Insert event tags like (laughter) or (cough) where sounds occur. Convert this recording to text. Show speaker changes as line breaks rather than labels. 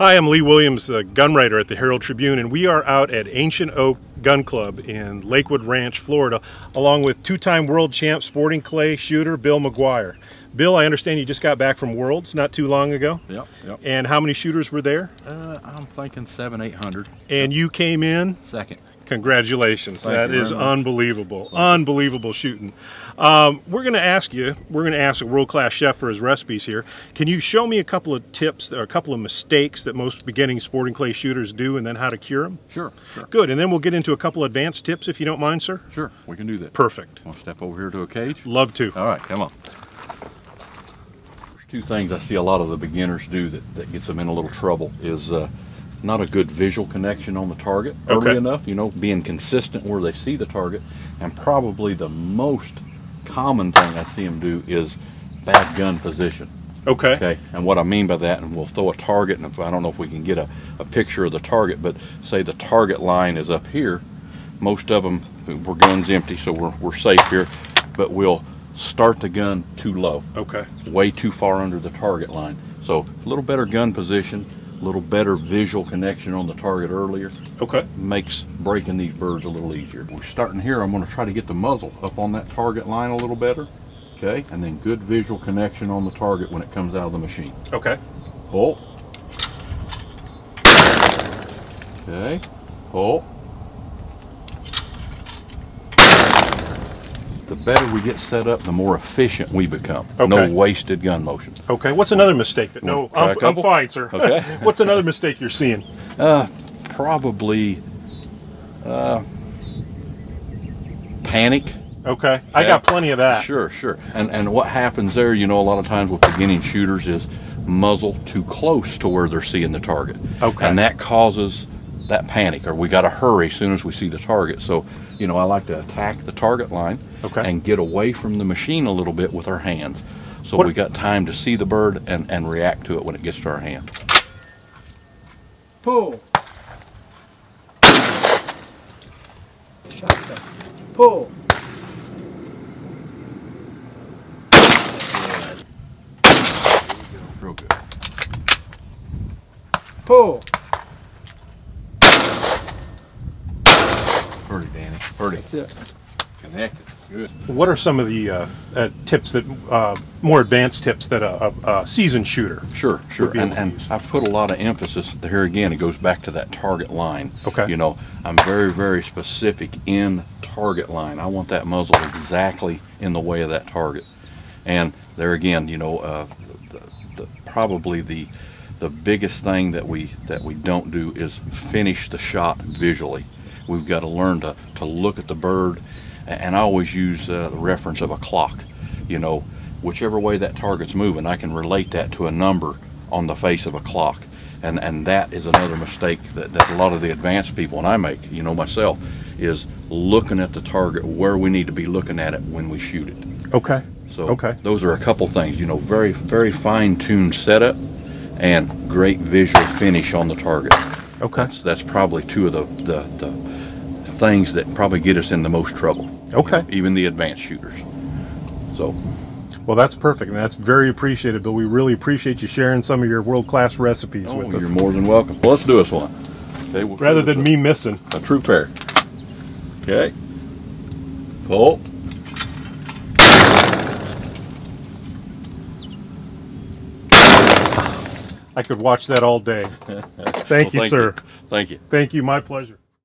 Hi, I'm Lee Williams, a gun writer at the Herald Tribune, and we are out at Ancient Oak Gun Club in Lakewood Ranch, Florida, along with two-time world champ sporting clay shooter Bill McGuire. Bill, I understand you just got back from Worlds not too long ago.
Yep, yep.
And how many shooters were there?
Uh, I'm thinking seven, eight hundred.
And you came in
Second.
Congratulations.
Thank
That is unbelievable. Unbelievable shooting. Um, we're going to ask you, we're going to ask a world-class chef for his recipes here. Can you show me a couple of tips or a couple of mistakes that most beginning sporting clay shooters do and then how to cure them?
Sure, sure,
Good. And then we'll get into a couple of advanced tips if you don't mind, sir.
sure. We can do that.
Perfect.
Want to step over here to a cage?
Love to.
All right, come on. There's two things I see a lot of the beginners do that, that gets them in a little trouble is uh, not a good visual connection on the target early
Okay.
enough, you know, being consistent where they see the target. And probably the most common thing I see them do is bad gun position.
Okay.
Okay, and what I mean by that, and we'll throw a target, and if, I don't know if we can get a, a picture of the target, but say the target line is up here. Most of them, we're guns empty, so we're, we're safe here, but we'll start the gun too low,
Okay.
way too far under the target line. So a little better gun position, little better visual connection on the target earlier
Okay.
makes breaking these birds a little easier. We're starting here, I'm gonna try to get the muzzle up on that target line a little better, okay? And then good visual connection on the target when it comes out of the machine.
Okay.
Pull. Okay. Pull. The better we get set up, the more efficient we become.
Okay.
No wasted gun motion.
Okay. What's another mistake that? No,
Wanna try a
I'm, I'm fine, sir.
Okay. (laughs)
What's another mistake you're seeing?
Uh, probably uh, panic.
Okay. I got plenty of that.
Sure, sure. And and what happens there, you know, a lot of times with beginning shooters is muzzle too close to where they're seeing the target.
Okay.
And that causes that panic, or we got to hurry as soon as we see the target. So, you know, I like to attack the target line
Okay.
and get away from the machine a little bit with our hands. So
What-
we got time to see the bird and, and react to it when it gets to our hand.
Pull. Shotgun. Pull.
Real good.
Pull.
Danny. Pretty.
That's it.
Connected. Good.
What are some of the uh, uh, tips that, uh, more advanced tips that a, a, a seasoned shooter?
Sure, sure.
be
And, and. I've put a lot of emphasis here again. It goes back to that target line.
Okay.
You know, I'm very, very specific in target line. I want that muzzle exactly in the way of that target. And there again, you know, uh, the, the, probably the the biggest thing that we that we don't do is finish the shot visually. We've got to learn to, to look at the bird, and I always use uh, the reference of a clock. You know, whichever way that target's moving, I can relate that to a number on the face of a clock. And, and that is another mistake that, that a lot of the advanced people, and I make, you know myself, is looking at the target where we need to be looking at it when we shoot it.
Okay.
So
Okay.
those are a couple things, you know, very, very fine-tuned setup and great visual finish on the target.
Okay.
That's, that's probably two of the, the, the things that probably get us in the most trouble. you
Okay.
know, even the advanced shooters. So,
Well, that's perfect, and that's very appreciated, Bill. We really appreciate you sharing some of your world-class recipes
oh,
with us.
you're more than welcome. Well, let's do us one. Okay, we'll
rather than me missing.
a, true pair. Okay. Pull.
I could watch that all day. (laughs) Thank
Well,
you, sir.
Thank you.
Thank you. My pleasure.